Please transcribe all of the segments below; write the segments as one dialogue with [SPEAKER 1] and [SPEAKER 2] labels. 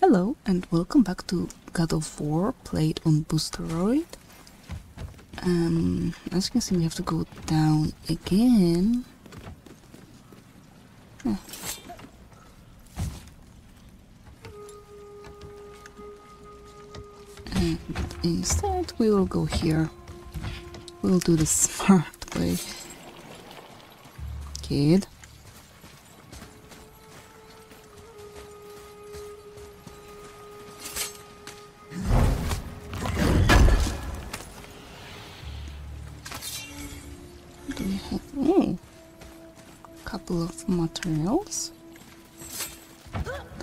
[SPEAKER 1] Hello and welcome back to God of War played on Boosteroid. Um, as you can see we have to go down again. Huh. And instead we will go here. We'll do the smart way. Kid.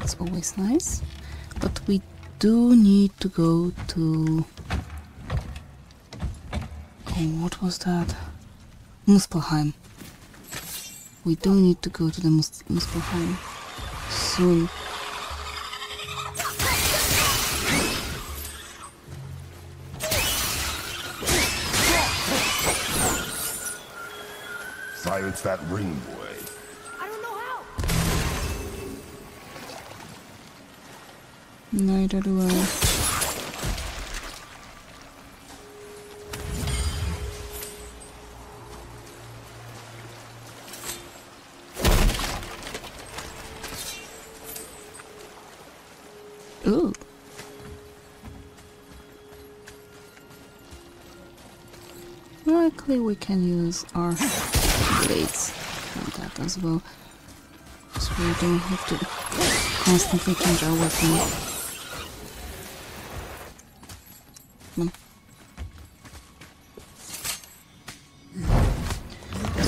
[SPEAKER 1] That's always nice. But we do need to go to. Oh, what was that? Muspelheim. We do need to go to the Mus- Muspelheim soon.
[SPEAKER 2] Silence that ring, boy.
[SPEAKER 1] Neither do I. Ooh. Likely we can use our blades for that as well. So we don't have to constantly change our weapon.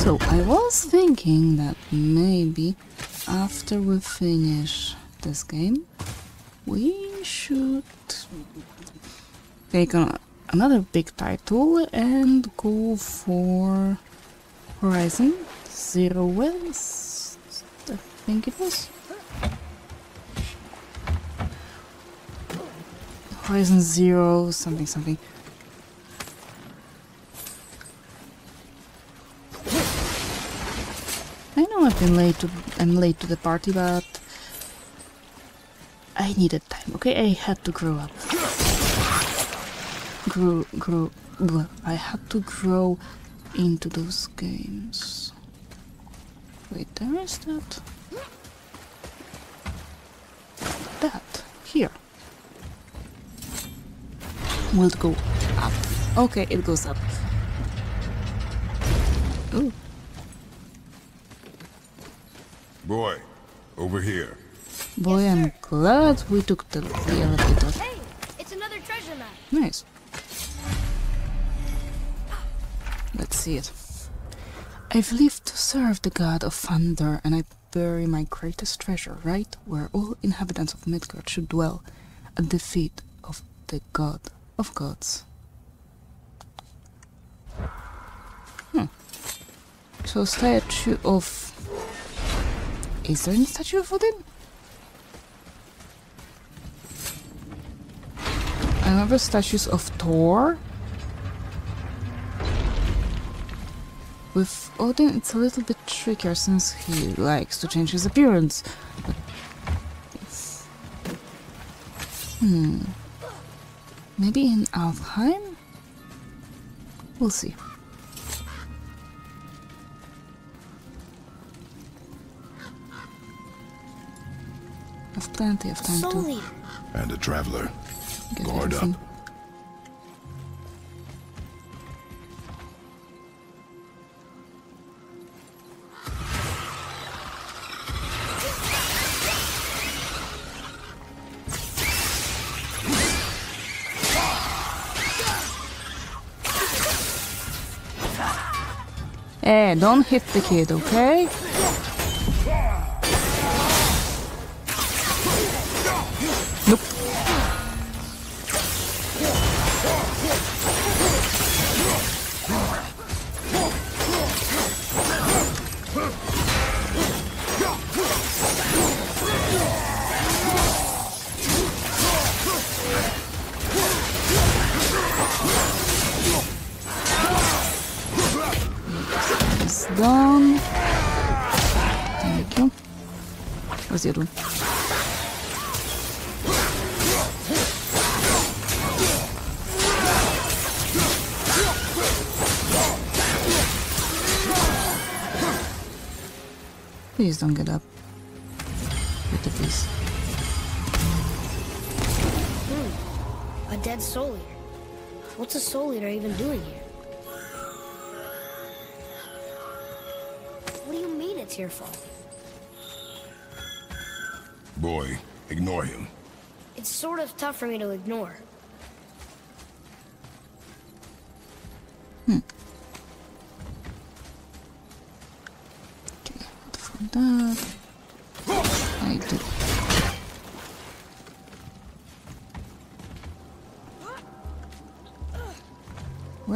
[SPEAKER 1] So I was thinking that maybe after we finish this game, we should take another big title and go for Horizon Zero West. I think it was. Horizon Zero something something. I've been late to I'm late to the party, but I needed time. Okay, I had to grow up. Grow, grow. I had to grow into those games. Wait, there is that. That here will go up. Okay, it goes up. Ooh.
[SPEAKER 2] Boy, over here.
[SPEAKER 1] Boy, I'm glad we took the, the elevator.
[SPEAKER 3] Hey, it's another treasure map.
[SPEAKER 1] Nice. Let's see it. I've lived to serve the god of thunder, and I bury my greatest treasure right where all inhabitants of Midgard should dwell, at the feet of the god of gods. Hmm. So statue of... Is there any statue of Odin? I remember statues of Thor. With Odin, it's a little bit trickier since he likes to change his appearance. Hmm. Maybe in Alfheim? We'll see. Plenty of time to
[SPEAKER 3] Leader.
[SPEAKER 2] And a traveler.
[SPEAKER 1] get
[SPEAKER 2] Guard up.
[SPEAKER 1] everything. Hey, don't hit the kid, okay? Please don't get up. With the beast.
[SPEAKER 3] Hmm, a dead soul eater. What's a soul eater even doing here? What do you mean it's your fault?
[SPEAKER 2] Boy, ignore him.
[SPEAKER 3] It's sort of tough for me to ignore.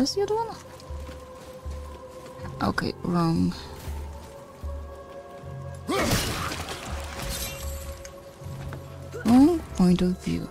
[SPEAKER 1] Where's the other one? Okay, wrong. Wrong point of view.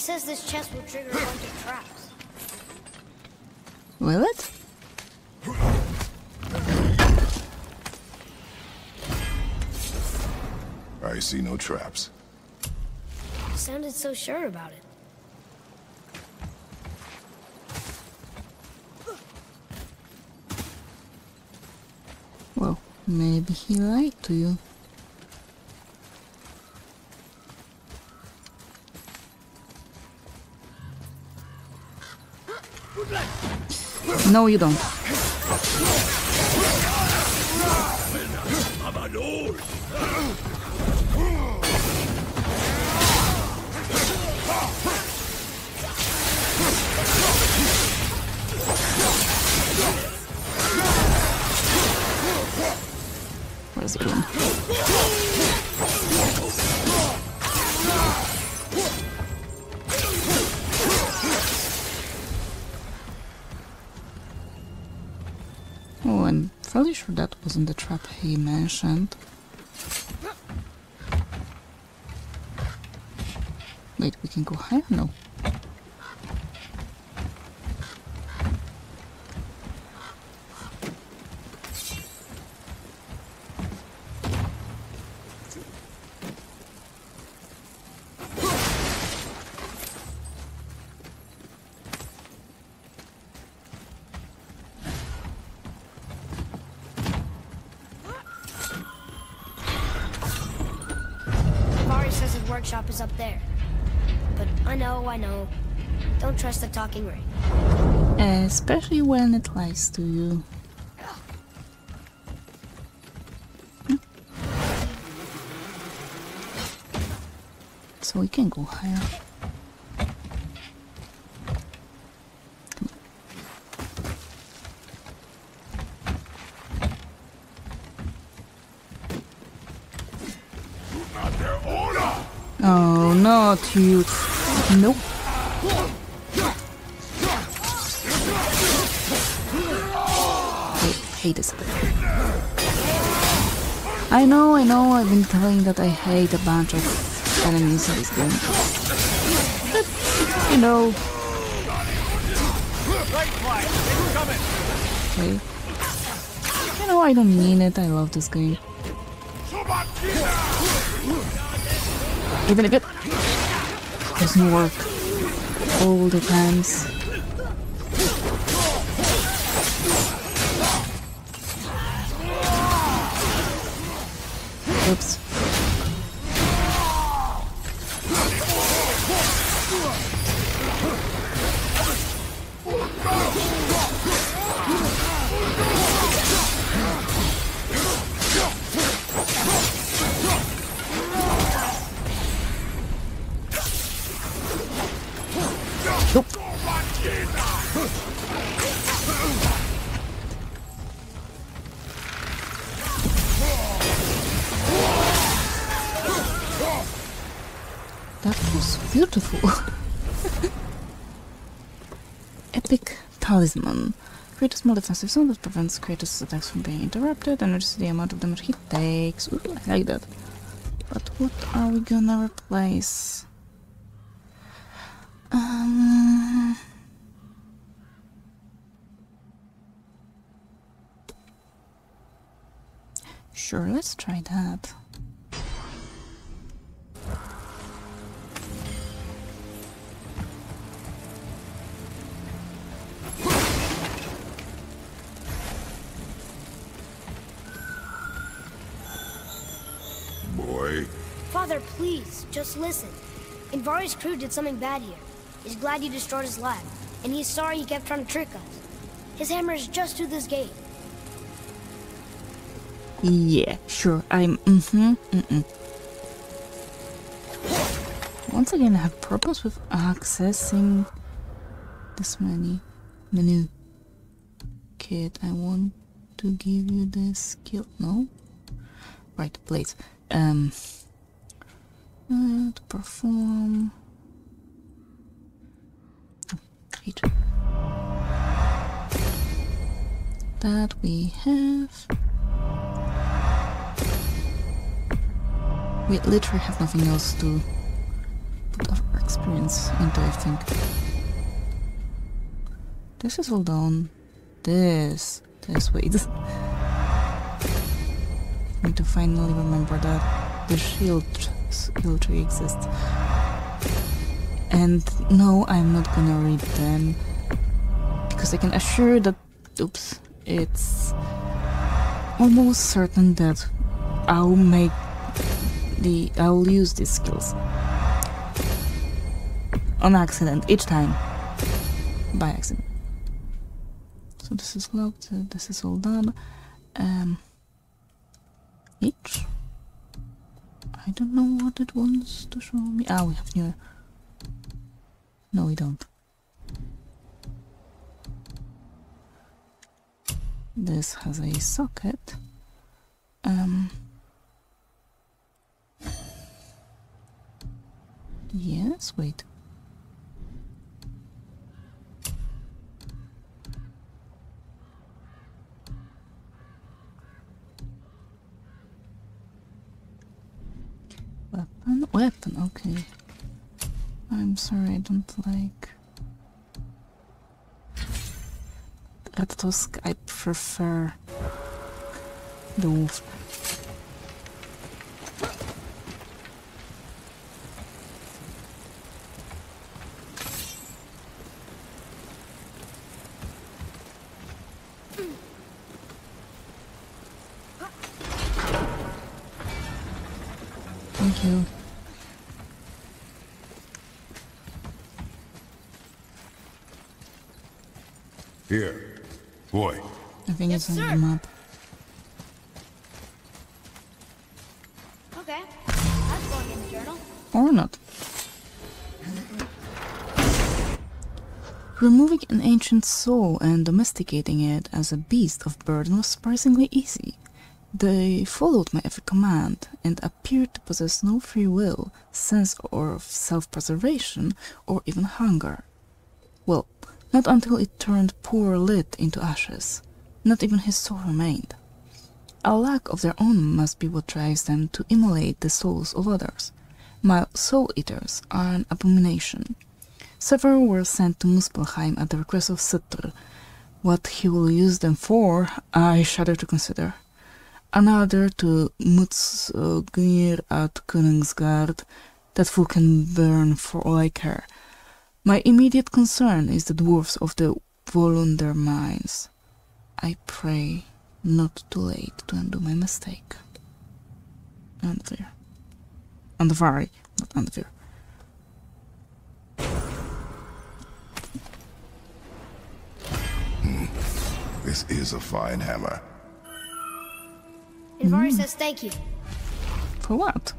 [SPEAKER 3] Says this chest will trigger a bunch of traps.
[SPEAKER 1] Will it?
[SPEAKER 2] I see no traps.
[SPEAKER 3] He sounded so sure about it.
[SPEAKER 1] Well, maybe he lied to you. No, you don't. Where's it going? Fairly sure that wasn't the trap he mentioned. Wait, we can go higher? No.
[SPEAKER 3] Workshop is up there. But I know, I know. Don't trust the talking ring.
[SPEAKER 1] Especially when it lies to you. Hmm. So we can go higher.
[SPEAKER 2] Not their order!
[SPEAKER 1] Oh, you. Nope. I hate this. I know, I know, I've been telling that I hate a bunch of enemies in this game. But, you know. Okay. You know, I don't mean it, I love this game. Even if it doesn't work all the times. Oops. Beautiful. Epic talisman. Create a small defensive zone that prevents Kratos' attacks from being interrupted and reduces the amount of damage he takes. Ooh, I like that. But what are we gonna replace? Um... Sure, let's try that.
[SPEAKER 3] Just listen. Andvari's crew did something bad here. He's glad you destroyed his lab, and he's sorry he kept trying to trick us. His hammer is just through this gate.
[SPEAKER 1] Yeah, sure, I'm mm-hmm, mm-mm. Once again, I have problems with accessing this many menu. Kid, I want to give you this skill. No? Right, blades. Um, to perform. Wait. That we have. We literally have nothing else to put our experience into, I think. This is all done. This. This, wait. Need to finally remember that the shield tree exists. And no, I'm not gonna read them. Because I can assure that. Oops. It's almost certain that I'll make the I'll use these skills on accident each time by accident. So this is locked. This is all done. Um, each. I don't know what it wants to show me. Ah, we have new. No, we don't. This has a socket. Um. Yes, wait. Weapon? Okay. I'm sorry, I don't like. Red Tusk, I prefer the wolf. Thank you.
[SPEAKER 2] Here. Boy,
[SPEAKER 1] I think
[SPEAKER 3] Yes,
[SPEAKER 1] it's on
[SPEAKER 3] sir.
[SPEAKER 1] the map.
[SPEAKER 3] Okay. That's going in the journal.
[SPEAKER 1] Or not. Removing an ancient soul and domesticating it as a beast of burden was surprisingly easy. They followed my every command and appeared to possess no free will, sense of self preservation, or even hunger. Well, not until it turned poor Lit into ashes. Not even his soul remained. A lack of their own must be what drives them to immolate the souls of others. My soul eaters are an abomination. Several were sent to Muspelheim at the request of Surtr. What he will use them for, I shudder to consider. Another to Motsognir at Konunsgard. That fool can burn for all I care. My immediate concern is the dwarfs of the Volunder mines. I pray not too late to undo my mistake. Andvir. Andvari, not Andvir. Hmm.
[SPEAKER 2] this is a fine hammer.
[SPEAKER 3] Andvari hmm. says thank you.
[SPEAKER 1] For what?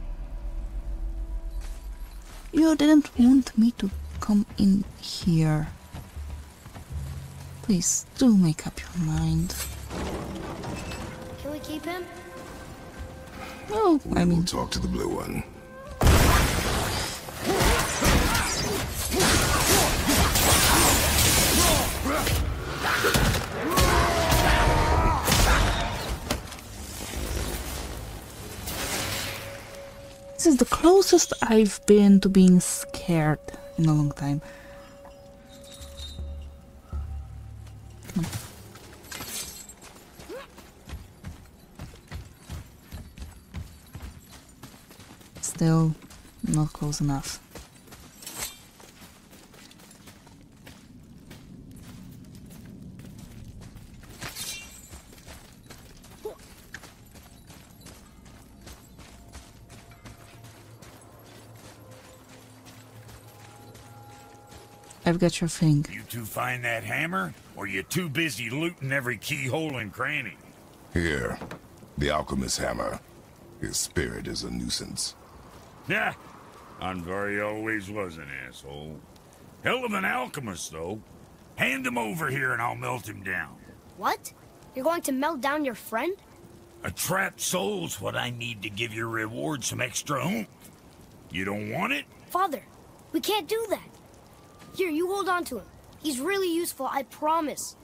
[SPEAKER 1] You didn't want me to come in here. Please do make up your mind.
[SPEAKER 3] Can we keep him?
[SPEAKER 1] Oh, I mean.
[SPEAKER 2] We'll talk to the blue one.
[SPEAKER 1] This is the closest I've been to being scared in a long time. Still not close enough. I've got your thing.
[SPEAKER 4] You two find that hammer, or you too busy looting every keyhole and cranny?
[SPEAKER 2] Here, the alchemist's hammer. His spirit is a nuisance.
[SPEAKER 4] Yeah, Andvari always was an asshole. Hell of an alchemist, though. Hand him over here and I'll melt him down.
[SPEAKER 3] What? You're going to melt down your friend?
[SPEAKER 4] A trapped soul's what I need to give your reward some extra oomph. You don't want it?
[SPEAKER 3] Father, we can't do that. Here, you hold on to him. He's really useful, I promise.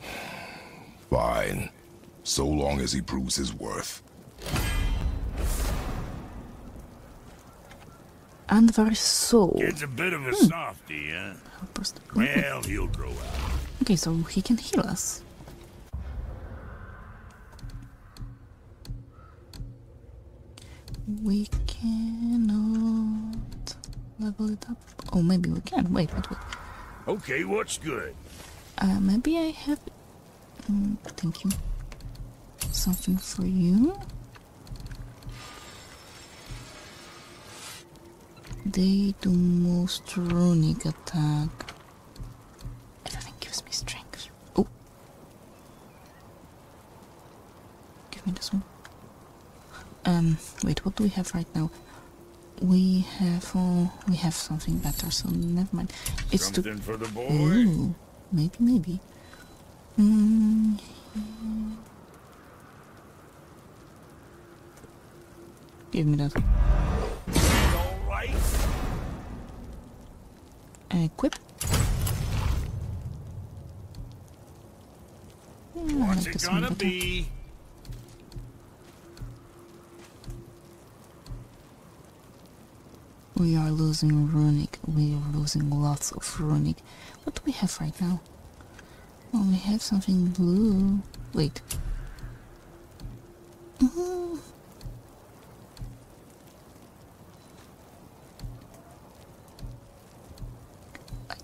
[SPEAKER 2] Fine. So long as he proves his worth.
[SPEAKER 1] And very soul.
[SPEAKER 4] Kid's a bit of a hmm. softy, huh?
[SPEAKER 1] Help us to-
[SPEAKER 4] Well, he'll grow out.
[SPEAKER 1] Okay, so he can heal us. We cannot level it up. Oh, maybe we can. Wait, wait, wait.
[SPEAKER 4] Okay, what's good?
[SPEAKER 1] Uh, maybe I have. Mm, thank you. Something for you. They do most runic attack. Everything gives me strength. Oh. Give me this one. Um, wait, what do we have right now? We have, oh, we have something better, so never mind. It's to
[SPEAKER 4] Something for the boy?
[SPEAKER 1] Ooh, maybe, maybe. Mm. Give me that.
[SPEAKER 4] Right.
[SPEAKER 1] Equip. Mm, I
[SPEAKER 4] What's
[SPEAKER 1] like
[SPEAKER 4] it gonna
[SPEAKER 1] better. We are losing runic. We are losing lots of runic. What do we have right now? Oh, we have something blue. Wait. Mhm.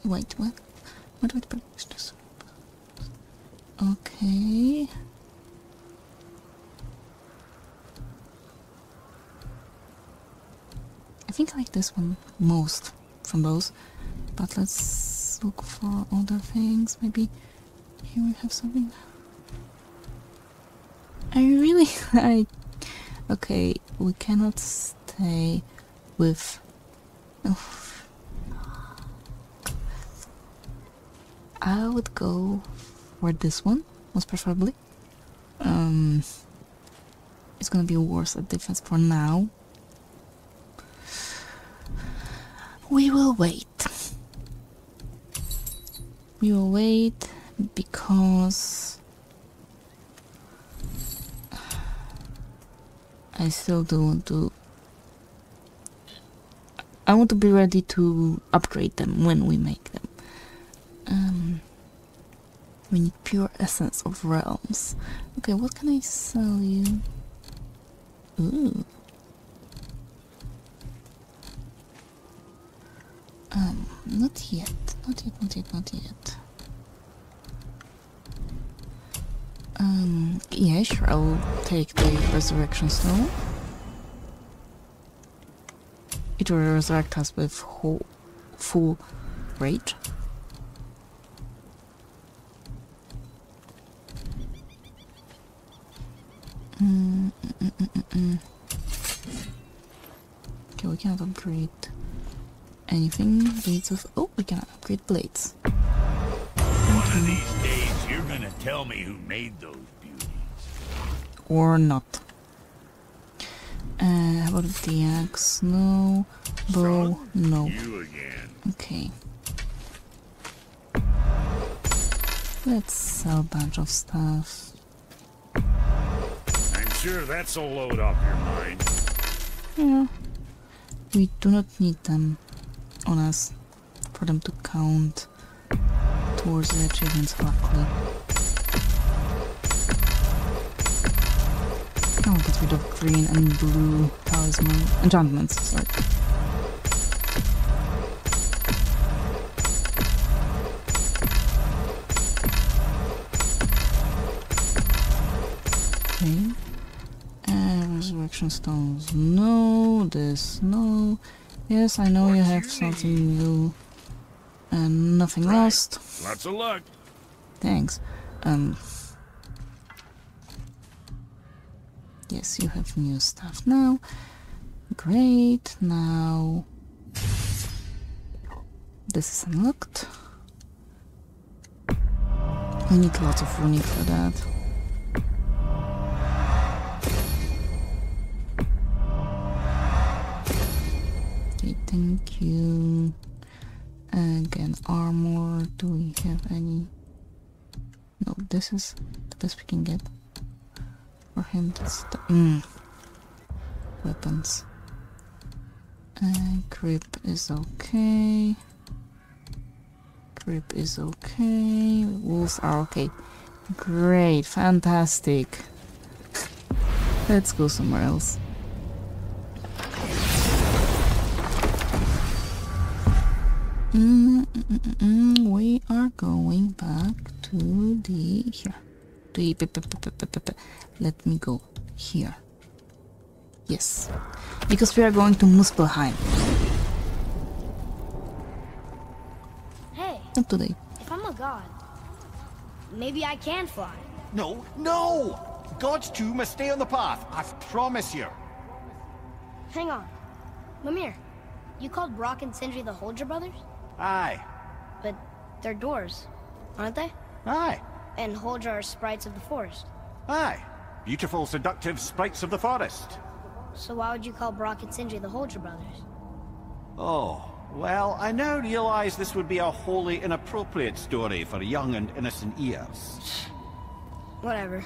[SPEAKER 1] Wait, what? What do I produce this? Okay. Think I like this one most from those. But let's look for other things. Maybe here we have something. I really like. Okay, we cannot stay with. Oof. I would go for this one, most preferably. Um, it's gonna be worse at defense for now. We will wait. We will wait because I still don't want to. I want to be ready to upgrade them when we make them. Um, we need pure essence of realms. Okay, what can I sell you? Ooh. Um, not yet. Not yet, not yet, not yet. Um, yeah, sure, I'll take the Resurrection Stone. It will resurrect us with whole, full rate. Mm, mm, mm, mm, mm. Okay, we cannot upgrade anything. Blades of. Oh, we can upgrade blades.
[SPEAKER 4] One of these days, you're gonna tell me who made those beauties.
[SPEAKER 1] Or not. Uh, how about the axe? No. Bow? No. Okay. Let's sell a bunch of stuff.
[SPEAKER 4] I'm sure that's a load off your mind.
[SPEAKER 1] Yeah. We do not need them on us for them to count towards the achievements correctly. I'll get rid of green and blue talisman enchantments, sorry. Okay. And resurrection stones, no. This, no. Yes, I know you have something new. And nothing
[SPEAKER 4] Right.
[SPEAKER 1] lost.
[SPEAKER 4] Lots of luck.
[SPEAKER 1] Thanks. Um. Yes, you have new stuff now. Great. Now. This is unlocked. I need lots of runic for that. Thank you. Again, armor. Do we have any? No, this is the best we can get for him. That's the mm. weapons. And grip is okay. Grip is okay. Wolves are okay. Great, fantastic. Let's go somewhere else. Mm, mm, mm, mm, we are going back to the here. The p- p- p- p- p- p- let me go here. Yes, because we are going to Muspelheim.
[SPEAKER 3] Hey,
[SPEAKER 1] Not today.
[SPEAKER 3] if I'm a god, maybe I can fly.
[SPEAKER 5] No, no! Gods too must stay on the path, I promise you.
[SPEAKER 3] Hang on. Mimir, you called Brock and Sindri the Huldra brothers?
[SPEAKER 5] Aye,
[SPEAKER 3] But they're doors, aren't they?
[SPEAKER 5] aye,
[SPEAKER 3] And Huldra are sprites of the forest.
[SPEAKER 5] aye. Beautiful, seductive sprites of the forest.
[SPEAKER 3] So why would you call Brock and Sindri the Huldra brothers?
[SPEAKER 5] Oh, well, I now realize this would be a wholly inappropriate story for young and innocent ears.
[SPEAKER 3] Whatever.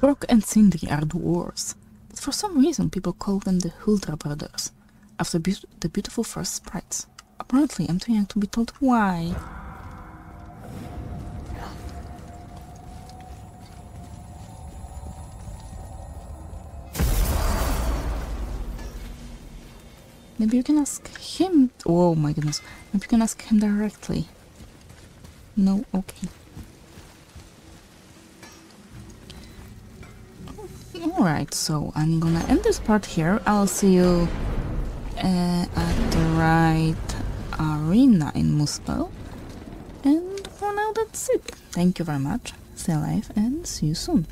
[SPEAKER 1] Brock and Sindri are dwarves, but for some reason people call them the Huldra brothers, after beau- the beautiful first sprites. Apparently, I'm too young to be told why. Maybe you can ask him. Oh my goodness. Maybe you can ask him directly. No, okay. Alright, so I'm gonna end this part here. I'll see you uh, at the right arena in Muspel. And for now, that's it. Thank you very much. Stay alive and see you soon.